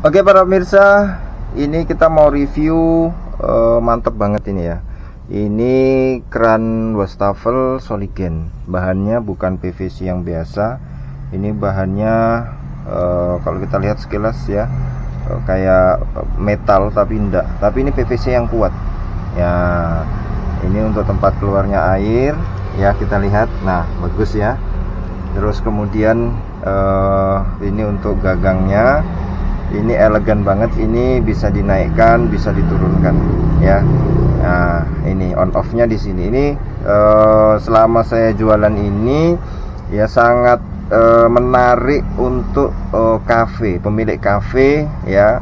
Oke para pemirsa, ini kita mau review uh, mantep banget ini ya. Ini keran wastafel Soligen. Bahannya bukan PVC yang biasa. Ini bahannya uh, kalau kita lihat sekilas ya uh, kayak metal tapi enggak. Tapi ini PVC yang kuat. Ya, ini untuk tempat keluarnya air. Ya kita lihat. Nah bagus ya. Terus kemudian uh, ini untuk gagangnya ini elegan banget ini bisa dinaikkan bisa diturunkan ya. Nah ini on off nya di sini. Ini uh, selama saya jualan ini ya sangat uh, menarik untuk uh, cafe pemilik cafe ya.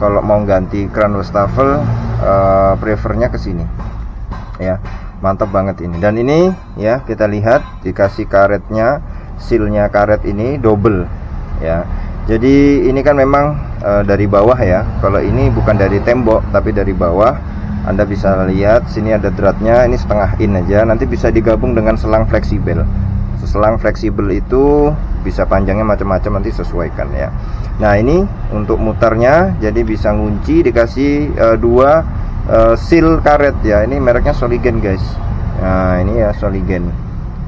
Kalau mau ganti kran wastafel uh, prefernya ke sini ya. Mantap banget ini. Dan ini ya kita lihat dikasih karetnya sealnya karet ini double ya jadi ini kan memang e, dari bawah ya. Kalau ini bukan dari tembok tapi dari bawah. Anda bisa lihat sini ada dratnya ini setengah in aja. Nanti bisa digabung dengan selang fleksibel. Selang fleksibel itu bisa panjangnya macam-macam nanti sesuaikan ya. Nah ini untuk mutarnya jadi bisa ngunci dikasih e, dua e, seal karet ya. Ini mereknya Soligen guys. Nah ini ya Soligen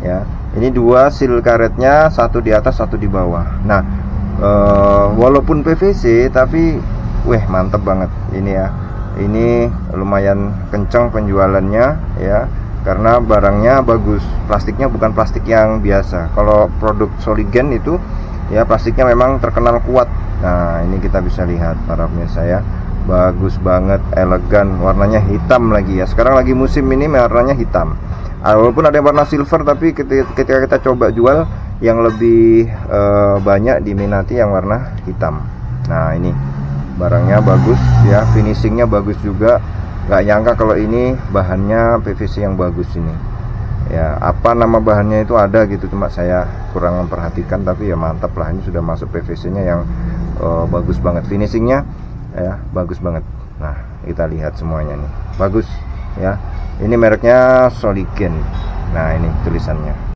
ya. Ini dua seal karetnya satu di atas satu di bawah. Nah uh, walaupun PVC tapi weh mantep banget ini ya. Ini lumayan kencang penjualannya ya. Karena barangnya bagus plastiknya bukan plastik yang biasa. Kalau produk Soligen itu ya plastiknya memang terkenal kuat. Nah ini kita bisa lihat para pemirsa ya. Bagus banget elegan warnanya hitam lagi ya. Sekarang lagi musim ini warnanya hitam. Ah, walaupun ada yang warna silver tapi ketika kita coba jual yang lebih uh, banyak diminati yang warna hitam. Nah ini barangnya bagus ya finishingnya bagus juga. Nggak nyangka kalau ini bahannya PVC yang bagus ini. Ya apa nama bahannya itu ada gitu cuma saya kurang memperhatikan tapi ya mantap lah ini sudah masuk PVC nya yang uh, bagus banget. Finishingnya ya bagus banget. Nah kita lihat semuanya nih. Bagus ya. Ini mereknya Soligen. Nah ini tulisannya